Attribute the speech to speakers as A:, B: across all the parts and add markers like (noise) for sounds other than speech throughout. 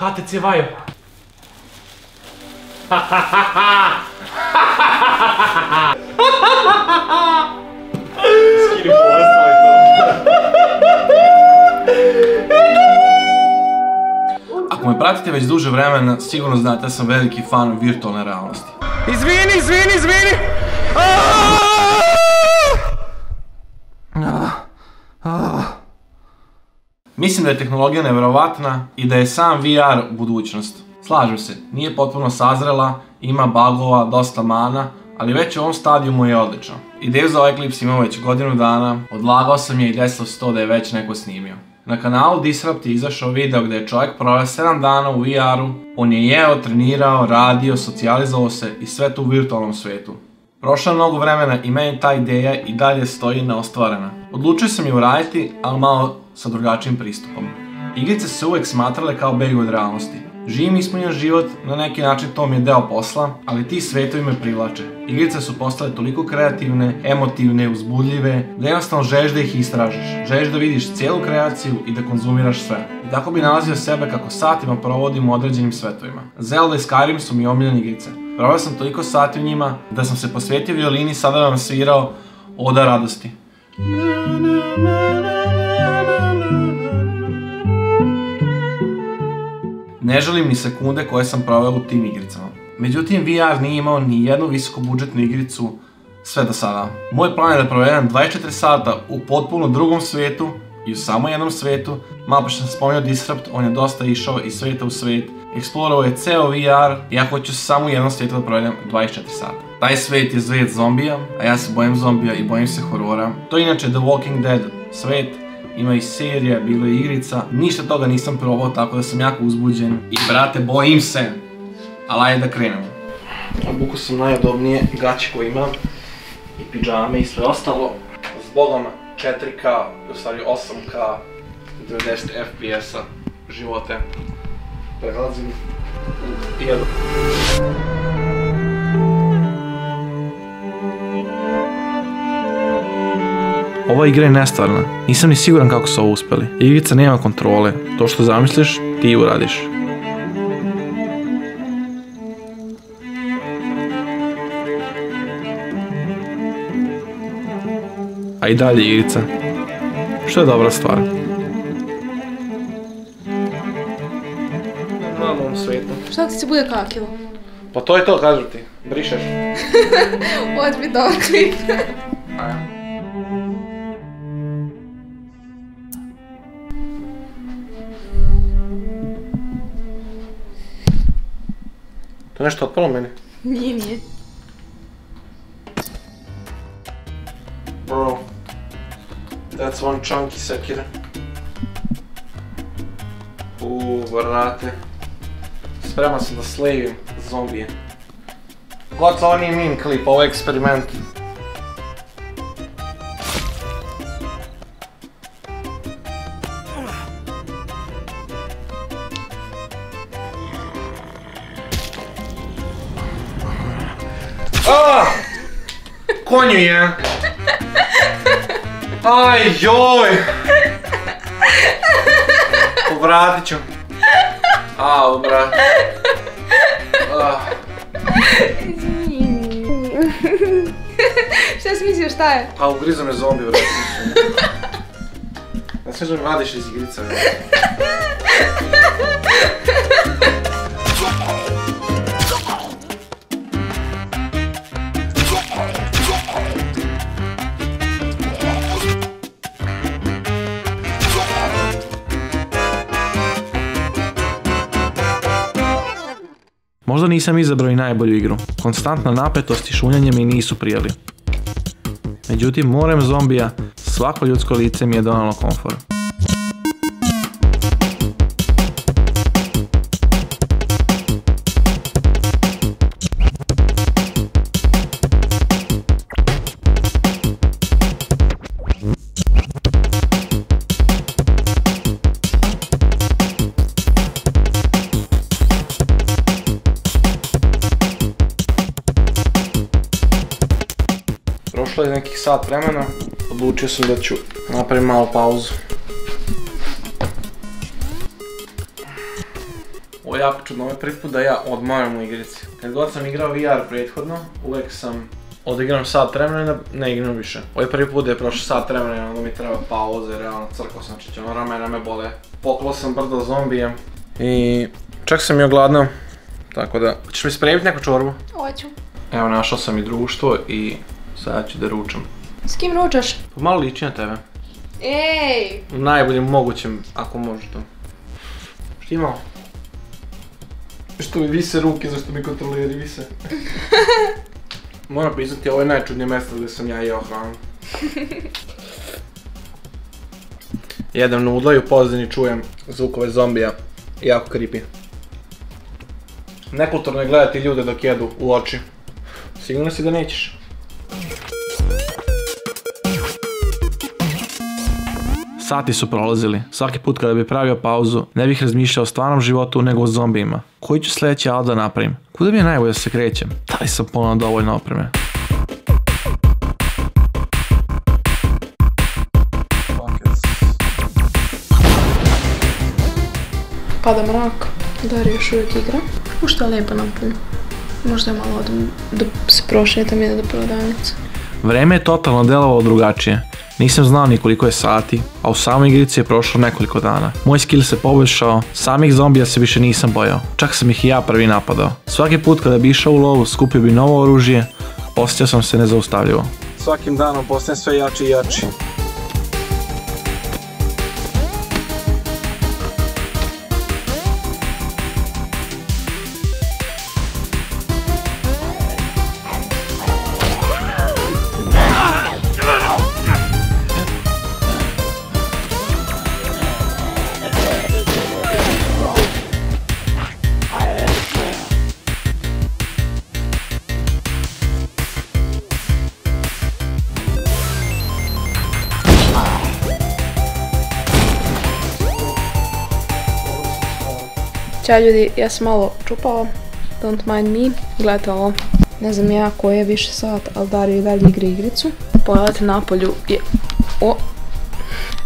A: HTC Vive. Skini
B: Ako me pratite već duže vremena, sigurno znate da sam veliki fan virtualne realnosti.
C: Izvini, izvini, izvini!
B: Mislim da je tehnologija nevjerovatna i da je sam VR budućnost. Slažem se, nije potpuno sazrela, ima bugova, dosta mana, ali već u ovom stadiju mu je odlično. Ideju za ovaj klip imao već godinu dana, odlagao sam je i desilo se to da je već neko snimio. Na kanalu Disrupt je izašao video gdje je čovjek proveo 7 dana u VR-u, on je jeo, trenirao, radio, socijalizovao se i sve to u virtualnom svijetu. Prošlo mnogo vremena i meni ta ideja i dalje stoji neostvarena. Odlučio sam je uraditi, ali malo sa drugačijim pristupom. Igrice su se uvijek smatrale kao beg od realnosti. Živim ispunjen život, na neki način to mi je deo posla, ali ti svetovi me privlače. Igrice su postale toliko kreativne, emotivne, uzbudljive, da jednostavno želiš da ih istražiš. Želiš da vidiš cijelu kreaciju i da konzumiraš sve. I tako bi nalazio sebe kako satima provodim u određenim svetovima. Zelda i Skyrim su mi omiljene igrice. Proveo sam toliko sati u njima da sam se posvetio violini sada vam svirao Oda radosti. Ne želim ni sekunde koje sam proveo u tim igricama. Međutim, VR nije imao ni jednu visokobudžetnu igricu sve do sada. Moj plan je da provedem 24 sata u potpuno drugom svijetu i u samo jednom svijetu. Malo što sam spomenuo Disrupt, on je dosta išao iz svijeta u svijet. Eksplorao je ceo VR i ja hoću samo u jednom svijetu da provedem 24 sata. Taj svijet je svijet zombija, a ja se bojim zombija i bojim se horora. To je inače The Walking Dead svijet, ima i serija, bilo je igrica, ništa toga nisam probao tako da sam jako uzbuđen. I brate, bojim se, ali ajde da krenemo. Obuku sam najudobnije gaće koje imam, i pidžame i sve ostalo. Zbogom 4K, u stvari 8K, 90 FPS-a živote. Prelazim u jednu. Ova igra je nestvarna. Nisam ni siguran kako su ovo uspjeli. Igrica nema kontrole. To što zamisliš, ti uradiš. A i dalje igrica. Što je dobra stvar. Svijetu.
D: Šta ti se bude kakilo?
B: Pa to je to, kažem ti. Brišeš. (laughs)
D: Ovo će biti dobar klip.
B: To je nešto otpalo meni.
D: Nije, nije.
B: Bro. That's one chunky sekira. Uuu, brate. Spreman sam da slavim zombije. God, ovo nije meme klip, ovo je eksperiment. Konju je! Aj, joj! Povratit ću. Au, brate. Ah. (laughs)
D: Šta si mislio šta je?
B: Pa ugrizo me zombi, brate. Ne da mi vadiš iz igrica. Možda nisam izabrao i najbolju igru. Konstantna napetost i šunjanje mi nisu prijeli. Međutim, morem zombija, svako ljudsko lice mi je donalo komfor. Prošlo je nekih sat vremena, odlučio sam da ću napraviti malu pauzu. jako čudno, ovo je prvi put da ja odmaram u igrici. Kad god sam igrao VR prethodno, uvijek sam odigram sat vremena i ne, ne igram više. Ovo je prvi put da je prošlo sat vremena i onda mi treba pauze, realno crko sam, znači ono ramena me bole. Poklo sam brdo zombije i čak sam i ogladnao. Tako da, ćeš mi spremiti neku čorbu?
D: Hoću.
B: Evo našao sam i društvo i sada ću da ručam.
D: S kim ručaš?
B: Pa malo liči na tebe.
D: Ej!
B: U najboljem mogućem, ako može to. Što imao? Što mi vise ruke, zašto mi kontroleri vise? (laughs) Moram priznati, ovo je najčudnije mjesto gdje sam ja jeo hranu. Jedem nudla i u pozadini čujem zvukove zombija. Jako creepy. Nekulturno je gledati ljude dok jedu u oči. Sigurno si da nećeš. Sati su prolazili. Svaki put kada bi pravio pauzu, ne bih razmišljao o stvarnom životu nego o zombijima. Koji ću sljedeći al da napravim? Kuda mi je najbolje da se krećem? Da li sam ponovno dovoljno opreme?
D: Pada mrak. Dario još uvijek igra. Možda je lijepo napolju. Možda je malo odem da se prošetam i do prodavnice.
B: Vreme je totalno delovalo drugačije. Nisam znao ni koliko je sati, a u samoj igrici je prošlo nekoliko dana. Moj skill se poboljšao, samih zombija se više nisam bojao. Čak sam ih i ja prvi napadao. Svaki put kada bi išao u lovu, skupio bi novo oružje, osjećao sam se nezaustavljivo. Svakim danom postajem sve jači i jači.
D: Ćao ljudi, ja sam malo čupala. Don't mind me. Gledajte ovo. Ne znam ja koji je više sat, ali Dario i dalje igra igricu. Pogledajte napolju je... O!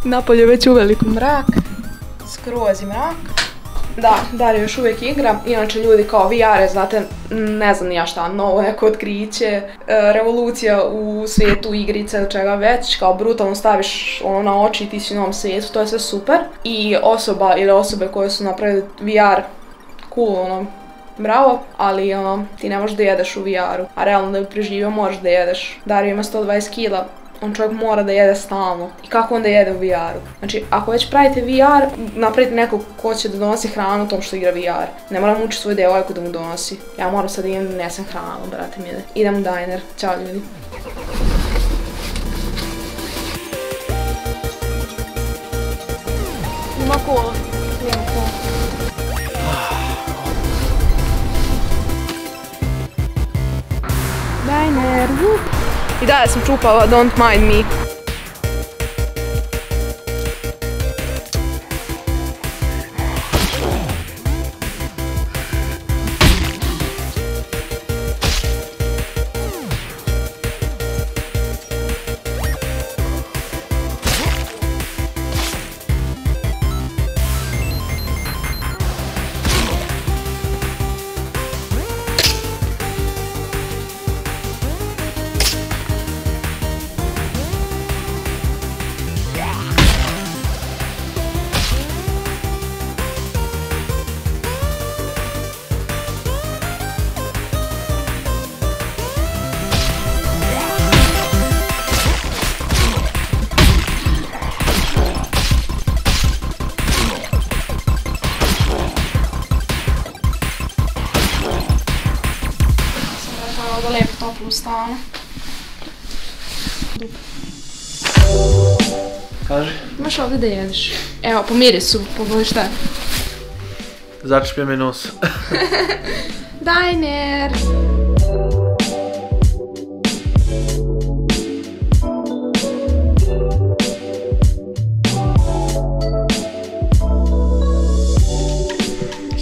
D: Napolju je već uveliko mrak. Skroz je mrak. Da, Dario još uvijek igra. Inače ljudi kao VR, znate, ne znam ja šta, novo neko otkriće, e, revolucija u svijetu igrice ili čega već, kao brutalno staviš ono na oči i ti si u novom svijetu, to je sve super. I osoba ili osobe koje su napravili VR, cool, ono, bravo, ali ono, ti ne možeš da jedeš u VR-u, a realno da bi preživio moraš da jedeš. Dario ima 120 kila, on čovjek mora da jede stalno. I kako onda jede u VR-u? Znači, ako već pravite VR, napravite nekog ko će da donosi hranu tom što igra VR. Ne moram učiti svoju devojku da mu donosi. Ja moram sad da idem da nesem hranu, brate mi. Idem u diner. Ćao ljudi. Ima kola. Ima kola. Diner. I dalje sam čupala Don't Mind Me. Da jedeš. Evo, po mirisu, pogledaj šta.
B: Začepio mi nos. (laughs)
D: Diner!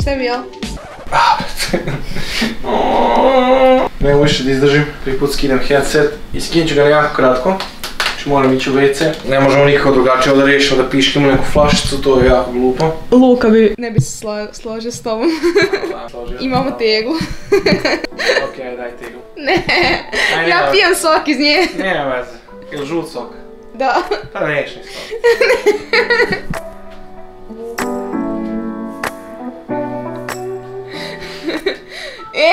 D: Šta je bilo? (laughs)
B: Ne mogu više da izdržim. Prvi put skidam headset i skinut ću ga na jako kratko. Znači moram ići u WC. Ne možemo nikako drugačije da riješimo da piškimo neku flašicu, to je jako glupo.
D: Luka bi ne bi se slo- složio s tobom. (laughs) Imamo teglu. (laughs)
B: Ok, daj teglu.
D: Ne, ja
B: da.
D: pijem sok iz nje.
B: Nema veze. Ili žut sok?
D: Da.
B: Pa neš ni sok. (laughs)
D: E,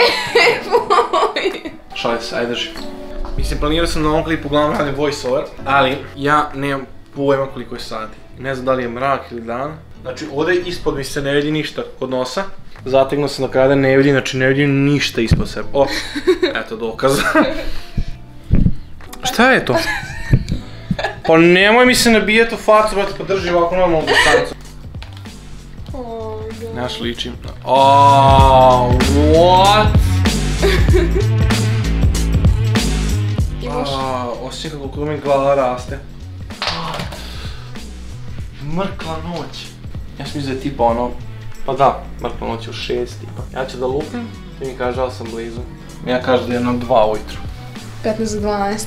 D: boj.
B: Šalim se, ajde drži. Mislim, planirao sam na ovom klipu uglavnom radim voice over, ali ja nemam pojma koliko je sati. Ne znam da li je mrak ili dan. Znači, ovdje ispod mi se ne vidi ništa kod nosa. Zategnuo sam do kraja da ne vidim, znači ne vidim ništa ispod sebe. O, eto dokaza. (laughs) Šta je to? Pa nemoj mi se nabijati u facu, brate, pa drži ovako normalnu distancu.
D: O, da.
B: Naš ličim. Oh, what? (laughs)
D: Imaš
B: A, osjećam kako kod mi glava raste. Mrkla noć. Ja sam da je tipa ono... Pa da, mrkla noć je u šest tipa. Ja ću da lupim, ti mi kaže da sam blizu. Ja kažem da je jedno dva ujutru.
D: 15 za 12.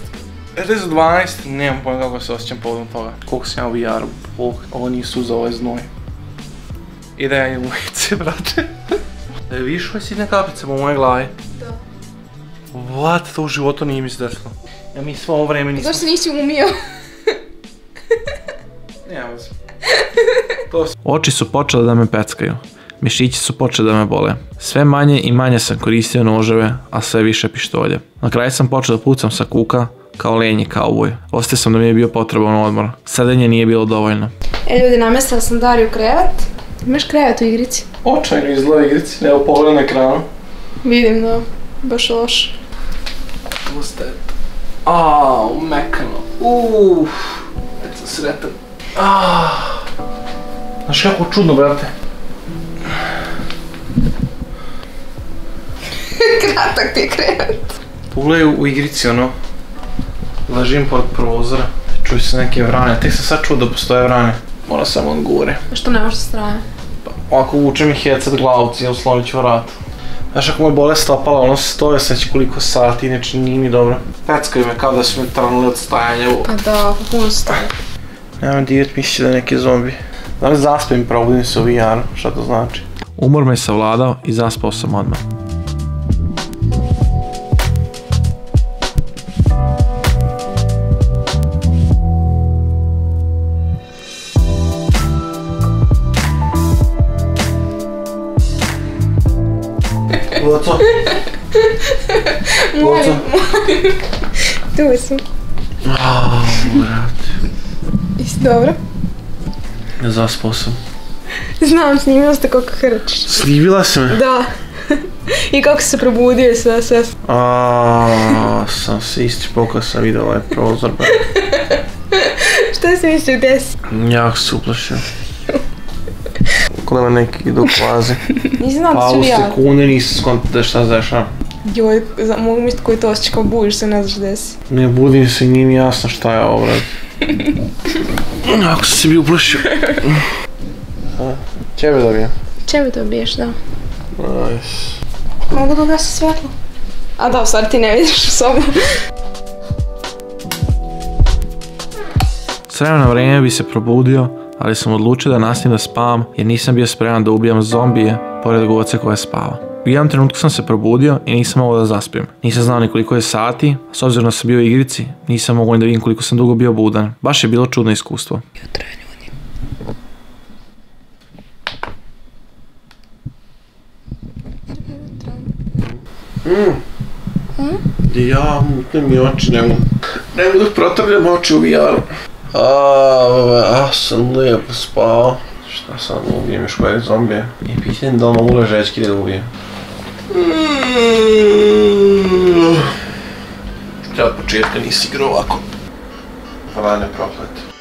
B: E, da je za 12, nemam pojma kako se osjećam povodom toga. Koliko sam ja u VR-u, Bog, ovo nije suza, ovo je znoj. I da ja idem u WC, (laughs) brate. Da je višao je sidne kapice po mojoj glavi.
D: Da.
B: What, to u životu nije mi se desilo. Ja mi svo ovo vreme nisam...
D: Zašto se nisi umio? (laughs)
B: Nema veze. (laughs) Oči su počele da me peckaju. Mišići su počeli da me bole. Sve manje i manje sam koristio noževe, a sve više pištolje. Na kraju sam počeo da pucam sa kuka, kao lenji kauboj. Ostio sam da mi je bio potreban odmor. Sedenje nije bilo dovoljno.
D: E ljudi, namestila sam Dariju krevet. Imaš krevet u igrici?
B: Očajno izgleda igrici, evo pogled na ekranu.
D: Vidim da, baš loš.
B: Puste. Au, mekano. Uff, već sam sretan. Ah. Znaš kako čudno, brate.
D: Kratak ti je krevet.
B: Pogledaj u igrici, ono. Ležim pored prozora. Čuj se neke vrane. Tek sam sad čuo da postoje vrane. Mora samo od gore.
D: Što ne možeš sa strane?
B: Ako vuče mi hecat glavci, ja uslonit ću vrat. Znaš ako me bole stopala, ono stoje sad će koliko sati, inače nije mi dobro. Peckaju me kao da su me trnuli od stajanja.
D: Pa da, pa puno staje.
B: Nemam dijet misli da je neki zombi. Da li zaspim, probudim se u VR-u, šta to znači? Umor me savladao i zaspao sam odmah. Gotovo.
D: Moj, Tu sam.
B: Au, brate.
D: Jesi dobro?
B: Zaspao sam.
D: Znam, snimila ste kako hrčiš.
B: Slivila si me?
D: Da. I kako se probudio i sve, sve.
B: A, sam se istripao kad sam vidio ovaj prozor.
D: Šta se mislio desi?
B: Jako se uplašio. Kod me neki dok vazi. (laughs)
D: Nisi znao
B: Pa
D: da ću
B: u
D: ja.
B: sekunde nisi skontao da šta se dešava.
D: Joj, mogu misliti koji to osjećaj kao budiš se, ne znaš desi.
B: Ne budim se nije mi jasno šta je ovo, brate. (laughs) Ako sam se bio uplašio. A, Čebe dobijem.
D: Čebe to biješ, da?
B: Nice.
D: Mogu da ugasi svjetlo? A da, u stvari ti ne vidiš u sobu.
B: S vremena na vrijeme bi se probudio, ali sam odlučio da nastavim da spavam jer nisam bio spreman da ubijam zombije pored goce koja spava. U jednom trenutku sam se probudio i nisam mogao da zaspijem. Nisam znao ni koliko je sati, a s obzirom da sam bio u igrici, nisam mogao ni da vidim koliko sam dugo bio budan. Baš je bilo čudno iskustvo. Ja, mutne mi oči, ne mogu. Da protrljam oči u VR-u. A, ja sam lijepo spao. Šta sad ubijem još koje zombije? I pitanje da li mogu ležećki da ubijem. Ja od početka nisi igrao ovako. Rane proklete. (laughs)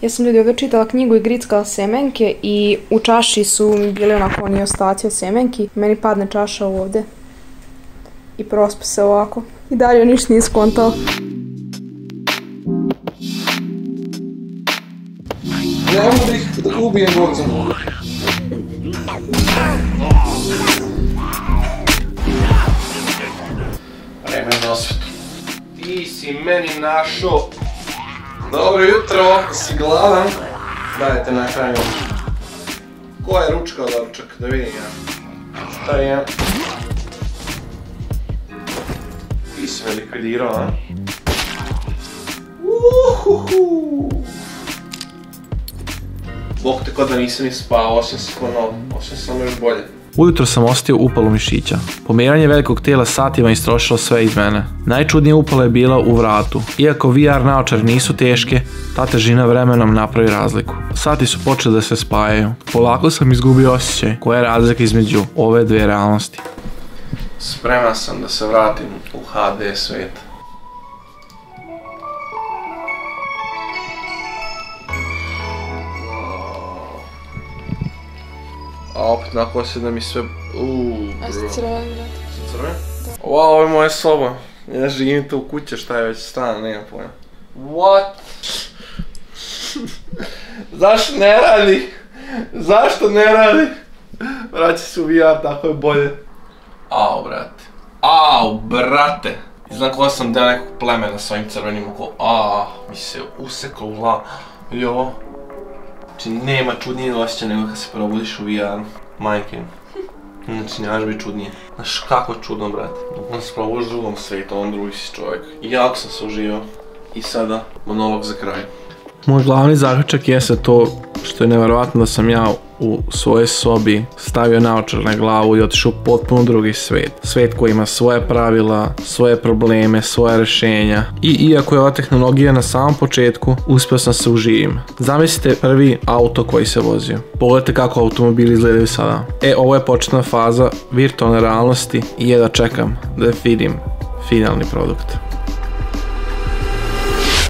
D: Ja sam ljudi ovdje čitala knjigu i grickala semenke i u čaši su mi bili onako oni ostaci od semenki. Meni padne čaša ovdje. I prospe se ovako. I dalje ništa nije skontao.
B: Ne mogu da ih da ubijem borca. Vreme ti si meni našo. Dobro jutro, si gladan? Dajte na kraju. Ko je ručkao doručak? Da vidim ja. Šta je? Si me likvidirao, a? Uhuhu. Bog te kod da nisam ni spao, osim sam ono, osim samo još bolje. Ujutro sam ostio upalu mišića. Pomeranje velikog tijela satima istrošilo sve iz mene. Najčudnija upala je bila u vratu. Iako VR naočar nisu teške, ta težina vremenom napravi razliku. Sati su počeli da se spajaju. Polako sam izgubio osjećaj koja je razlika između ove dvije realnosti. Spreman sam da se vratim u HD svijet. A opet nakon se da mi sve... Uuu, bro. Crven? Wow, ovo je moja soba. Ja živim tu u kuće, šta je već stan, nema pojma. What? (laughs) Zašto ne radi? Zašto ne radi? Vraća se u VR, tako je bolje. Au, brate. Au, brate. Znam ko sam deo nekog plemena s ovim crvenim oko... Aaa, mi se useklo u glavu. Vidi ovo. Znači nema čudnije osjećaja nego kad se probudiš u VR. Majke. Znači nemaš biti čudnije. Znaš kako čudno, brate. Dok se probudiš u drugom svijetu, on drugi si čovjek. I jako sam se uživao. I sada, monolog za kraj. Moj glavni zaključak jeste to što je nevjerojatno da sam ja u svojoj sobi stavio naočar na glavu i otišao u potpuno drugi svijet. Svijet koji ima svoje pravila, svoje probleme, svoje rješenja. I iako je ova tehnologija na samom početku, uspio sam se uživim. Zamislite prvi auto koji se vozio. Pogledajte kako automobili izgledaju sada. E, ovo je početna faza virtualne realnosti i jedva čekam da vidim finalni produkt.